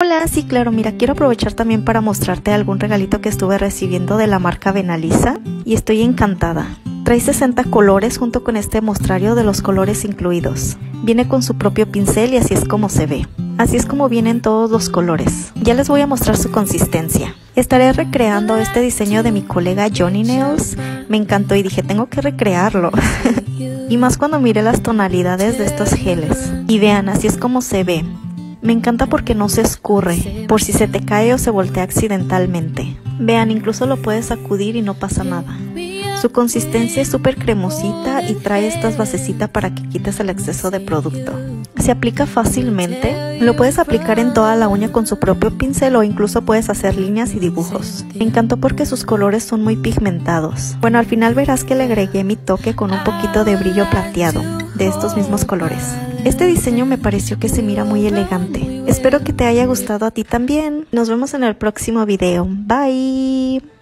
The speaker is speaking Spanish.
Hola, sí, claro, mira, quiero aprovechar también para mostrarte algún regalito que estuve recibiendo de la marca Benalisa y estoy encantada. Trae 60 colores junto con este mostrario de los colores incluidos. Viene con su propio pincel y así es como se ve. Así es como vienen todos los colores. Ya les voy a mostrar su consistencia. Estaré recreando este diseño de mi colega Johnny Nails. Me encantó y dije, tengo que recrearlo. y más cuando mire las tonalidades de estos geles. Y vean, así es como se ve. Me encanta porque no se escurre, por si se te cae o se voltea accidentalmente. Vean, incluso lo puedes sacudir y no pasa nada. Su consistencia es súper cremosita y trae estas basecitas para que quites el exceso de producto. Se aplica fácilmente, lo puedes aplicar en toda la uña con su propio pincel o incluso puedes hacer líneas y dibujos. Me encantó porque sus colores son muy pigmentados. Bueno, al final verás que le agregué mi toque con un poquito de brillo plateado, de estos mismos colores. Este diseño me pareció que se mira muy elegante. Espero que te haya gustado a ti también. Nos vemos en el próximo video. Bye.